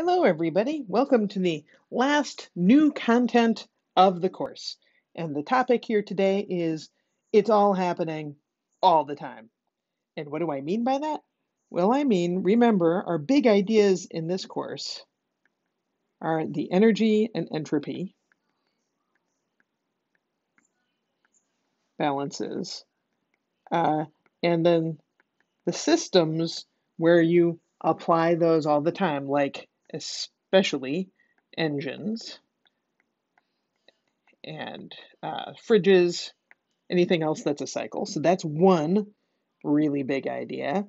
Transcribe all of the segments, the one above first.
Hello, everybody. Welcome to the last new content of the course. And the topic here today is it's all happening all the time. And what do I mean by that? Well, I mean, remember, our big ideas in this course are the energy and entropy balances, uh, and then the systems where you apply those all the time, like especially engines and uh, fridges, anything else that's a cycle. So that's one really big idea.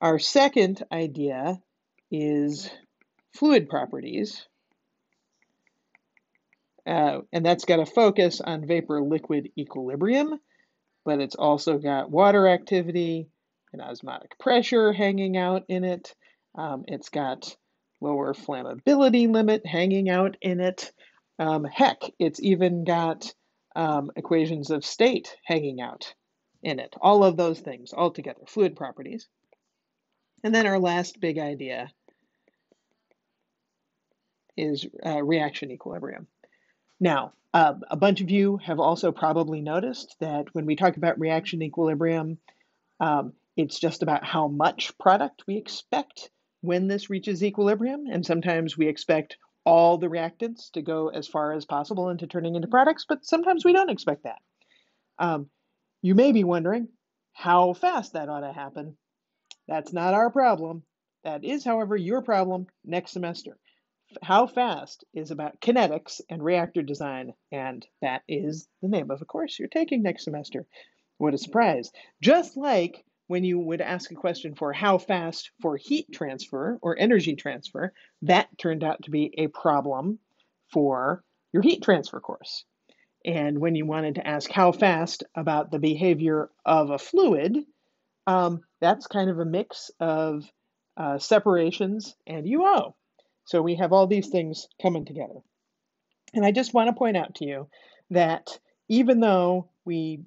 Our second idea is fluid properties. Uh, and that's got a focus on vapor liquid equilibrium, but it's also got water activity and osmotic pressure hanging out in it. Um, it's got lower flammability limit hanging out in it. Um, heck, it's even got um, equations of state hanging out in it. All of those things all together, fluid properties. And then our last big idea is uh, reaction equilibrium. Now, uh, a bunch of you have also probably noticed that when we talk about reaction equilibrium, um, it's just about how much product we expect when this reaches equilibrium. And sometimes we expect all the reactants to go as far as possible into turning into products, but sometimes we don't expect that. Um, you may be wondering how fast that ought to happen. That's not our problem. That is, however, your problem next semester. How fast is about kinetics and reactor design, and that is the name of a course you're taking next semester. What a surprise. Just like when you would ask a question for how fast for heat transfer or energy transfer, that turned out to be a problem for your heat transfer course. And when you wanted to ask how fast about the behavior of a fluid, um, that's kind of a mix of uh, separations and UO. So we have all these things coming together. And I just want to point out to you that even though we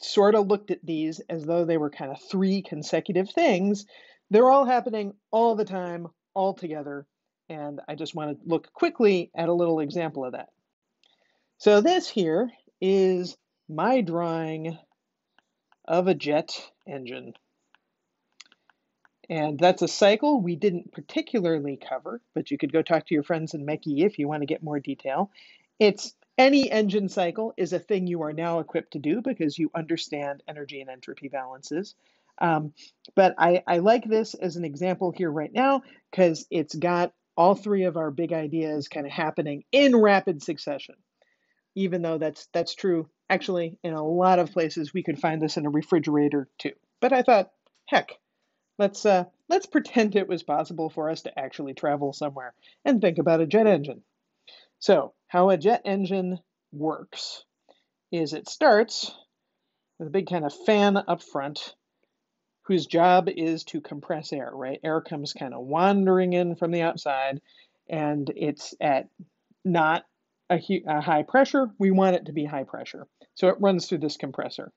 sort of looked at these as though they were kind of three consecutive things. They're all happening all the time, all together. And I just want to look quickly at a little example of that. So this here is my drawing of a jet engine. And that's a cycle we didn't particularly cover, but you could go talk to your friends in MechE if you want to get more detail. It's any engine cycle is a thing you are now equipped to do because you understand energy and entropy balances. Um, but I, I like this as an example here right now because it's got all three of our big ideas kind of happening in rapid succession. Even though that's that's true, actually, in a lot of places we could find this in a refrigerator too. But I thought, heck, let's uh, let's pretend it was possible for us to actually travel somewhere and think about a jet engine. So how a jet engine works is it starts with a big kind of fan up front whose job is to compress air, right? Air comes kind of wandering in from the outside and it's at not a, a, high pressure. We want it to be high pressure. So it runs through this compressor.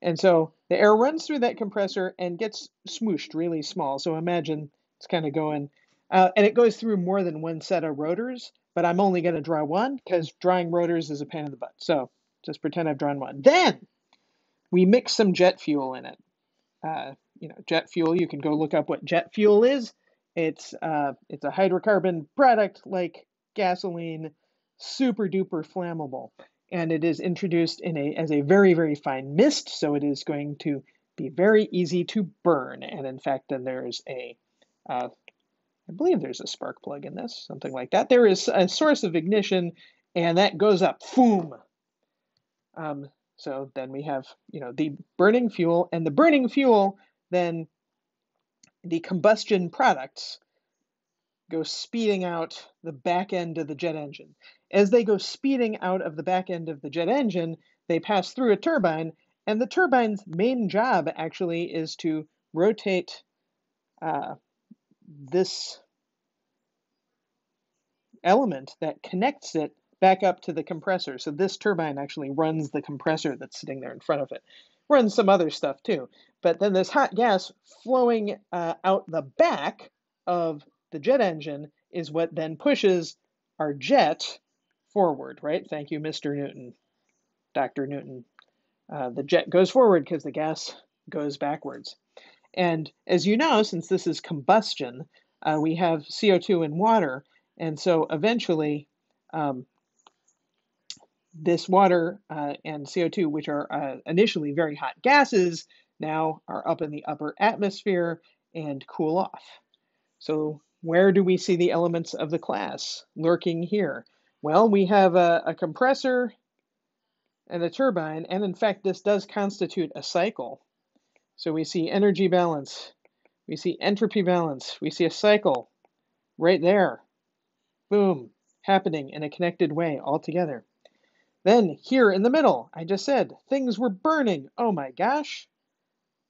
And so the air runs through that compressor and gets smooshed really small. So imagine it's kind of going, uh, and it goes through more than one set of rotors but I'm only going to draw one because drawing rotors is a pain in the butt. So just pretend I've drawn one. Then we mix some jet fuel in it. Uh, you know, jet fuel, you can go look up what jet fuel is. It's, uh, it's a hydrocarbon product like gasoline, super duper flammable. And it is introduced in a, as a very, very fine mist, so it is going to be very easy to burn. And in fact, then there's a uh, I believe there's a spark plug in this, something like that. There is a source of ignition, and that goes up, boom. Um, so then we have, you know, the burning fuel, and the burning fuel, then the combustion products go speeding out the back end of the jet engine. As they go speeding out of the back end of the jet engine, they pass through a turbine, and the turbine's main job actually is to rotate uh, this element that connects it back up to the compressor. So this turbine actually runs the compressor that's sitting there in front of it. Runs some other stuff too. But then this hot gas flowing uh, out the back of the jet engine is what then pushes our jet forward, right? Thank you, Mr. Newton, Dr. Newton. Uh, the jet goes forward because the gas goes backwards. And as you know, since this is combustion, uh, we have CO2 and water. And so eventually, um, this water uh, and CO2, which are uh, initially very hot gases, now are up in the upper atmosphere and cool off. So where do we see the elements of the class lurking here? Well, we have a, a compressor and a turbine, and in fact, this does constitute a cycle. So we see energy balance, we see entropy balance, we see a cycle right there. Boom, happening in a connected way all together. Then here in the middle, I just said things were burning. Oh my gosh,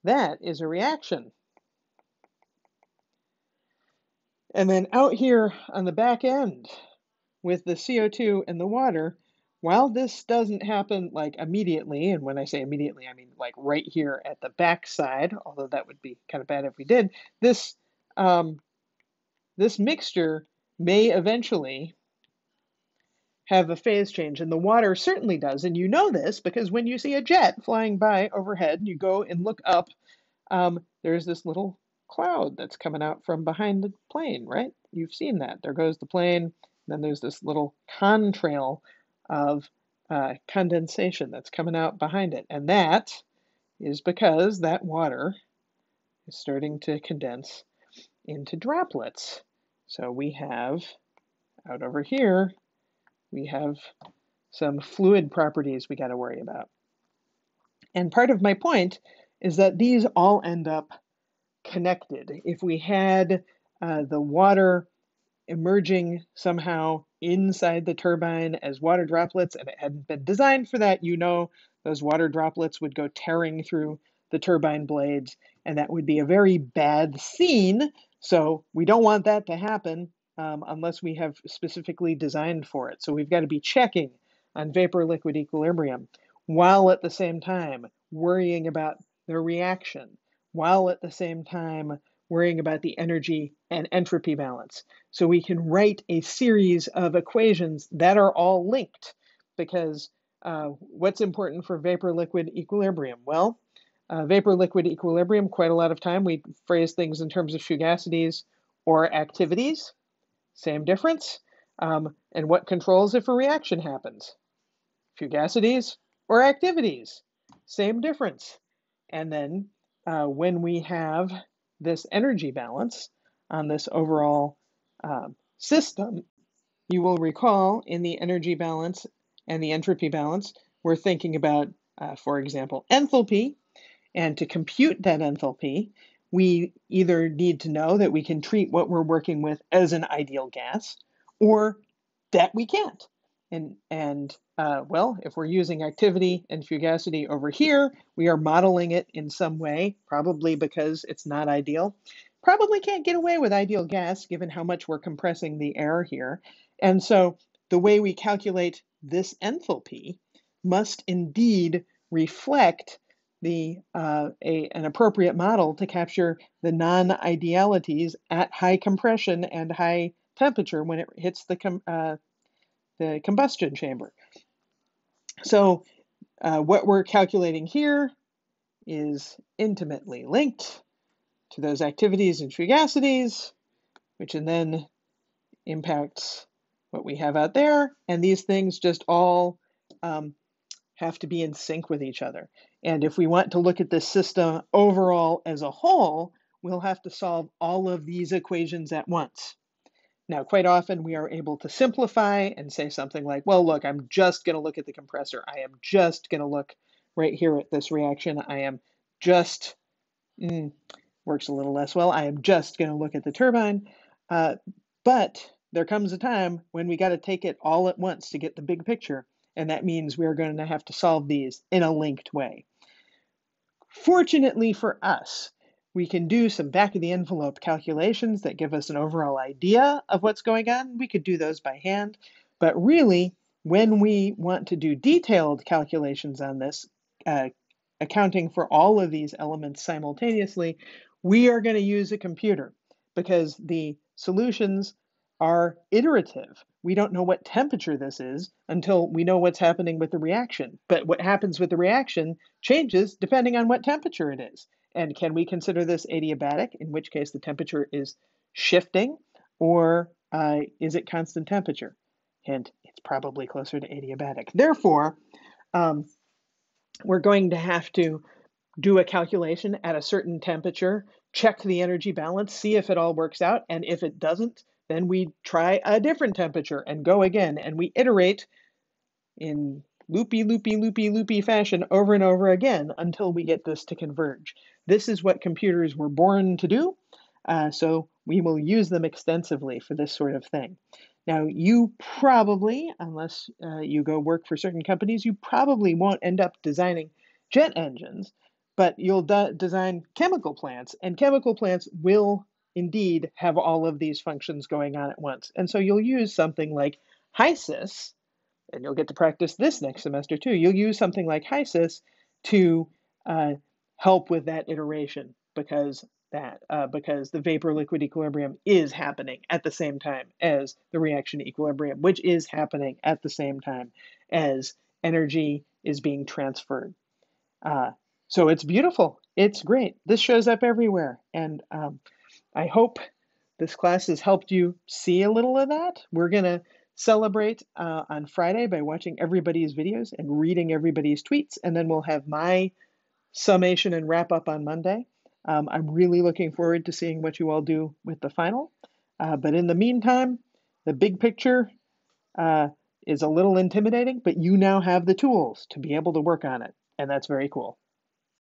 that is a reaction. And then out here on the back end with the CO2 and the water, while this doesn't happen like immediately, and when I say immediately, I mean like right here at the back side, although that would be kind of bad if we did, this, um, this mixture may eventually have a phase change, and the water certainly does. And you know this because when you see a jet flying by overhead, and you go and look up, um, there's this little cloud that's coming out from behind the plane, right? You've seen that. There goes the plane, then there's this little contrail of uh, condensation that's coming out behind it. And that is because that water is starting to condense into droplets. So we have out over here, we have some fluid properties we got to worry about. And part of my point is that these all end up connected. If we had uh, the water emerging somehow inside the turbine as water droplets and it hadn't been designed for that, you know those water droplets would go tearing through the turbine blades and that would be a very bad scene. So we don't want that to happen um, unless we have specifically designed for it. So we've got to be checking on vapor liquid equilibrium while at the same time worrying about the reaction, while at the same time worrying about the energy and entropy balance. So we can write a series of equations that are all linked because uh, what's important for vapor liquid equilibrium? Well, uh, vapor liquid equilibrium, quite a lot of time we phrase things in terms of fugacities or activities. Same difference. Um, and what controls if a reaction happens? Fugacities or activities? Same difference. And then uh, when we have this energy balance on this overall um, system, you will recall in the energy balance and the entropy balance, we're thinking about, uh, for example, enthalpy. And to compute that enthalpy, we either need to know that we can treat what we're working with as an ideal gas or that we can't. And, and uh, well, if we're using activity and fugacity over here, we are modeling it in some way, probably because it's not ideal. Probably can't get away with ideal gas given how much we're compressing the air here. And so the way we calculate this enthalpy must indeed reflect the uh, a, an appropriate model to capture the non-idealities at high compression and high temperature when it hits the, com uh, the combustion chamber. So uh, what we're calculating here is intimately linked to those activities and fugacities, which then impacts what we have out there. And these things just all um, have to be in sync with each other. And if we want to look at this system overall as a whole, we'll have to solve all of these equations at once. Now, quite often we are able to simplify and say something like, well, look, I'm just going to look at the compressor. I am just going to look right here at this reaction. I am just, mm, works a little less well. I am just going to look at the turbine. Uh, but there comes a time when we got to take it all at once to get the big picture. And that means we're going to have to solve these in a linked way. Fortunately for us, we can do some back of the envelope calculations that give us an overall idea of what's going on. We could do those by hand, but really, when we want to do detailed calculations on this, uh, accounting for all of these elements simultaneously, we are going to use a computer because the solutions are iterative. We don't know what temperature this is until we know what's happening with the reaction. But what happens with the reaction changes depending on what temperature it is. And can we consider this adiabatic, in which case the temperature is shifting, or uh, is it constant temperature? Hint, it's probably closer to adiabatic. Therefore, um, we're going to have to do a calculation at a certain temperature, check the energy balance, see if it all works out, and if it doesn't, then we try a different temperature and go again, and we iterate in loopy, loopy, loopy, loopy fashion over and over again until we get this to converge. This is what computers were born to do, uh, so we will use them extensively for this sort of thing. Now, you probably, unless uh, you go work for certain companies, you probably won't end up designing jet engines, but you'll de design chemical plants, and chemical plants will indeed have all of these functions going on at once. And so you'll use something like HYSYS, and you'll get to practice this next semester too. You'll use something like HYSYS to uh, help with that iteration because that uh, because the vapor liquid equilibrium is happening at the same time as the reaction equilibrium, which is happening at the same time as energy is being transferred. Uh, so it's beautiful. It's great. This shows up everywhere. And um, I hope this class has helped you see a little of that. We're going to celebrate uh, on Friday by watching everybody's videos and reading everybody's tweets. And then we'll have my summation and wrap up on Monday. Um, I'm really looking forward to seeing what you all do with the final. Uh, but in the meantime, the big picture uh, is a little intimidating, but you now have the tools to be able to work on it. And that's very cool.